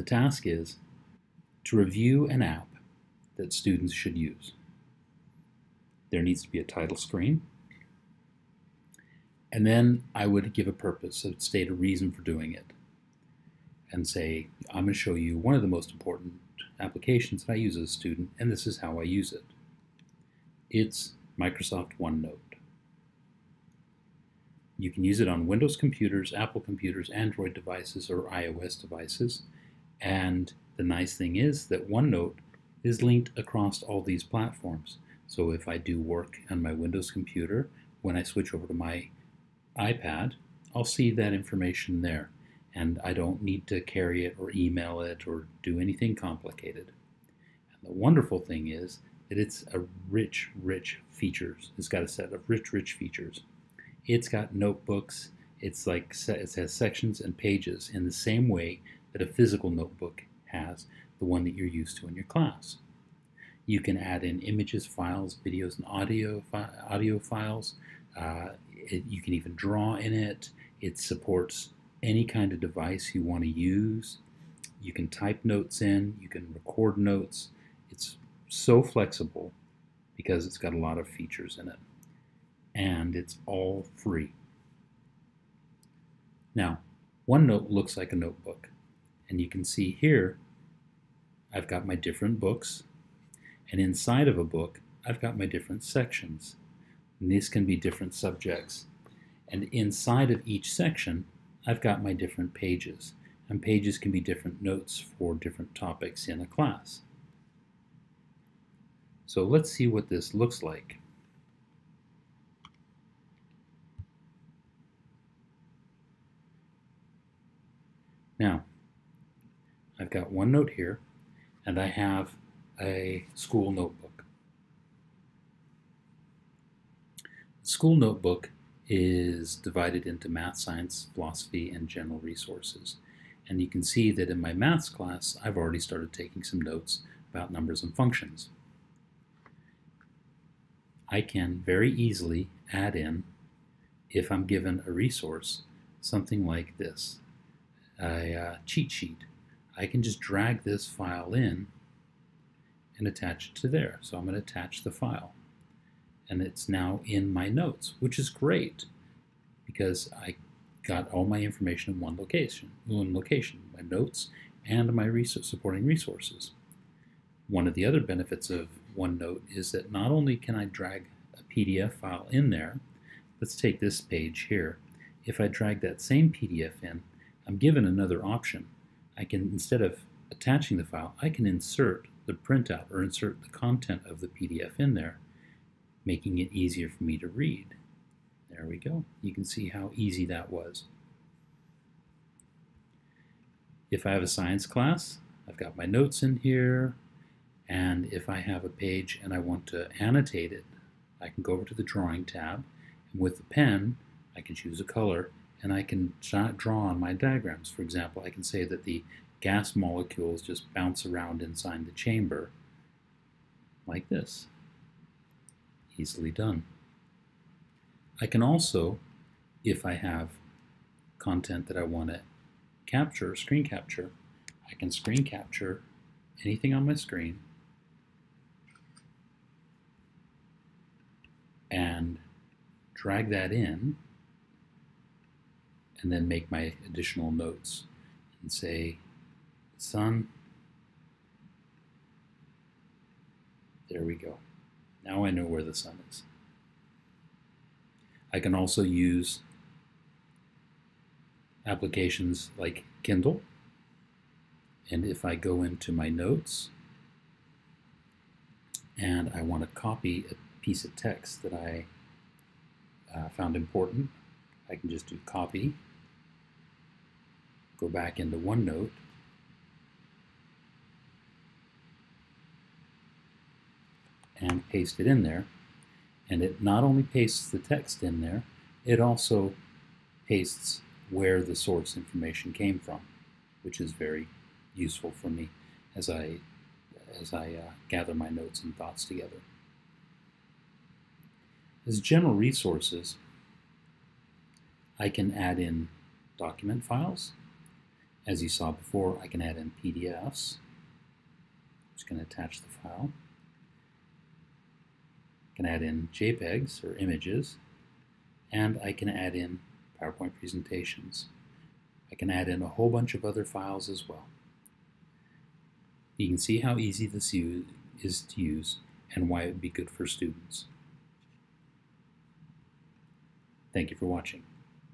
The task is to review an app that students should use. There needs to be a title screen. And then I would give a purpose, would state a reason for doing it, and say, I'm going to show you one of the most important applications that I use as a student, and this is how I use it. It's Microsoft OneNote. You can use it on Windows computers, Apple computers, Android devices, or iOS devices. And the nice thing is that OneNote is linked across all these platforms. So if I do work on my Windows computer, when I switch over to my iPad, I'll see that information there. And I don't need to carry it or email it or do anything complicated. And the wonderful thing is that it's a rich, rich features. It's got a set of rich, rich features. It's got notebooks. It's like it has sections and pages in the same way that a physical notebook has, the one that you're used to in your class. You can add in images, files, videos, and audio fi audio files. Uh, it, you can even draw in it. It supports any kind of device you want to use. You can type notes in. You can record notes. It's so flexible because it's got a lot of features in it and it's all free. Now, OneNote looks like a notebook, and you can see here I've got my different books, and inside of a book, I've got my different sections. And these can be different subjects. And inside of each section, I've got my different pages. And pages can be different notes for different topics in a class. So let's see what this looks like. Now, I've got OneNote here, and I have a school notebook. The school notebook is divided into math, science, philosophy, and general resources. And you can see that in my maths class, I've already started taking some notes about numbers and functions. I can very easily add in, if I'm given a resource, something like this a uh, cheat sheet. I can just drag this file in and attach it to there. So I'm going to attach the file. And it's now in my notes, which is great because I got all my information in one location, one location, my notes and my resource, supporting resources. One of the other benefits of OneNote is that not only can I drag a PDF file in there, let's take this page here. If I drag that same PDF in, I'm given another option. I can, instead of attaching the file, I can insert the printout or insert the content of the PDF in there, making it easier for me to read. There we go. You can see how easy that was. If I have a science class, I've got my notes in here, and if I have a page and I want to annotate it, I can go over to the drawing tab, and with the pen, I can choose a color, and I can draw on my diagrams. For example, I can say that the gas molecules just bounce around inside the chamber like this. Easily done. I can also, if I have content that I want to capture, screen capture, I can screen capture anything on my screen and drag that in and then make my additional notes and say sun. There we go. Now I know where the sun is. I can also use applications like Kindle. And if I go into my notes and I want to copy a piece of text that I uh, found important, I can just do copy go back into OneNote, and paste it in there. And it not only pastes the text in there, it also pastes where the source information came from, which is very useful for me as I, as I uh, gather my notes and thoughts together. As general resources, I can add in document files, As you saw before, I can add in PDFs. I'm just going to attach the file. I can add in JPEGs or images, and I can add in PowerPoint presentations. I can add in a whole bunch of other files as well. You can see how easy this is to use and why it would be good for students. Thank you for watching.